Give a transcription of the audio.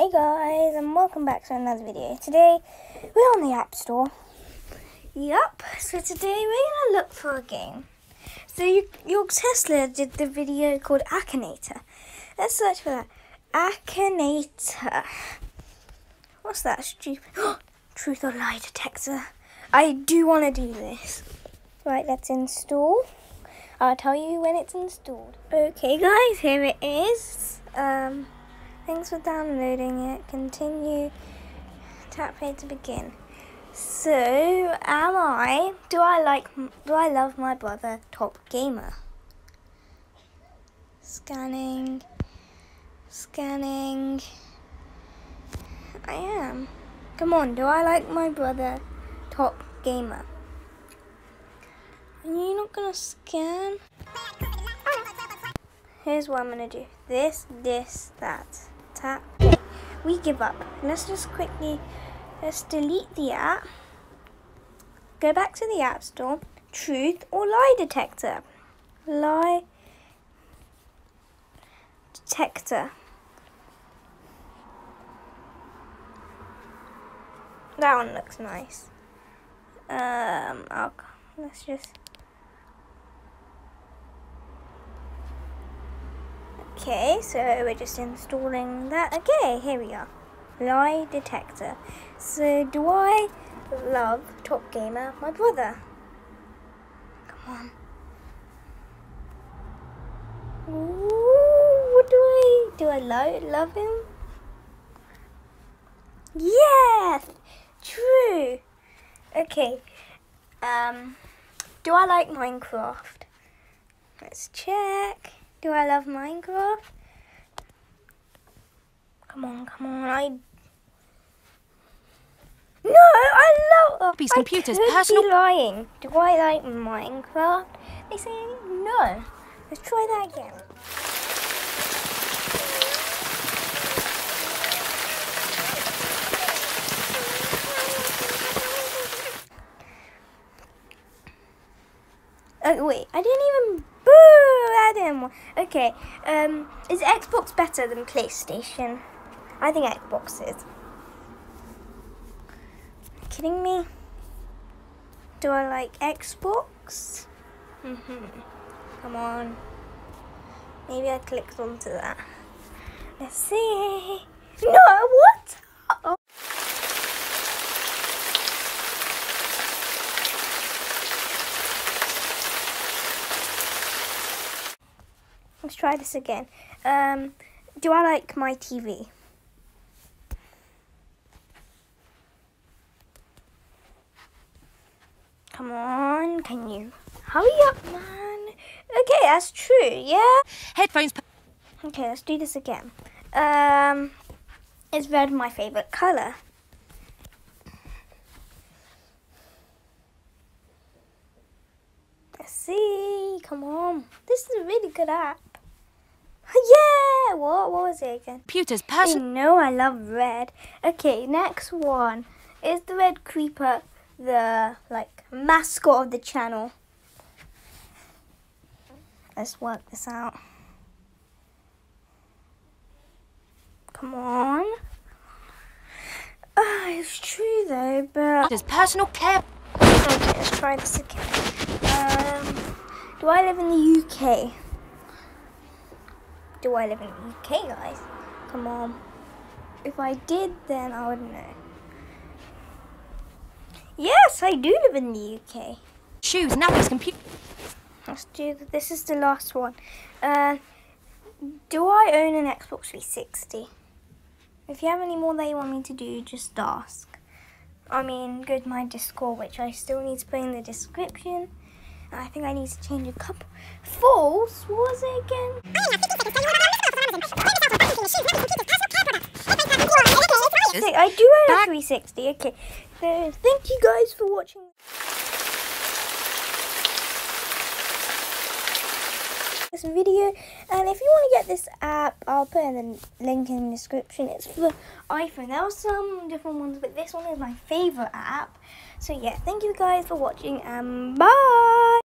Hey guys, and welcome back to another video. Today, we're on the App Store. Yup, so today we're gonna look for a game. So you, your Tesla did the video called Akinator. Let's search for that. Akinator. What's that stupid? Truth or lie detector. I do want to do this. Right, let's install. I'll tell you when it's installed. Okay guys, here it is. Um, Thanks for downloading it. Continue. Tap here to begin. So, am I? Do I like? Do I love my brother, Top Gamer? Scanning. Scanning. I am. Come on. Do I like my brother, Top Gamer? Are you not gonna scan? Here's what I'm gonna do. This, this, that Okay, we give up. Let's just quickly, let's delete the app. Go back to the App Store. Truth or lie detector? Lie detector. That one looks nice. Um, I'll, let's just Okay, so we're just installing that. Okay, here we are. Lie detector. So do I love Top Gamer, my brother? Come on. Ooh, what do I do? I love love him. Yes, true. Okay. Um, do I like Minecraft? Let's check. Do I love Minecraft? Come on, come on, I... No, I love... These computers, I could personal... be lying. Do I like Minecraft? They say no. Let's try that again. Oh, wait, I didn't even Okay, um, is Xbox better than PlayStation? I think Xbox is. Kidding me? Do I like Xbox? Mm hmm Come on. Maybe I clicked onto that. Let's see. No, what? Uh -oh. Let's try this again. Um, do I like my TV? Come on, can you hurry up, man? Okay, that's true, yeah? Headphones. Okay, let's do this again. Um, is red my favorite color? Let's see. Come on. This is a really good app. Yeah! What? What was it again? Computers, person. You know I love red. Okay, next one. Is the red creeper the, like, mascot of the channel? Let's work this out. Come on. Oh, it's true though, but... There's personal care. Okay, let's try this again. Um, do I live in the UK? Do I live in the UK, guys? Come on. If I did, then I would know. Yes, I do live in the UK. Shoes, nappies, computer. Let's do this. is the last one. Uh, do I own an Xbox 360? If you have any more that you want me to do, just ask. I mean, go to my Discord, which I still need to put in the description. I think I need to change a couple. False? What was it again? I do have a 360. Okay. So thank you guys for watching. This video and if you want to get this app I'll put in the link in the description. It's for iPhone. There are some different ones but this one is my favorite app. So yeah thank you guys for watching and bye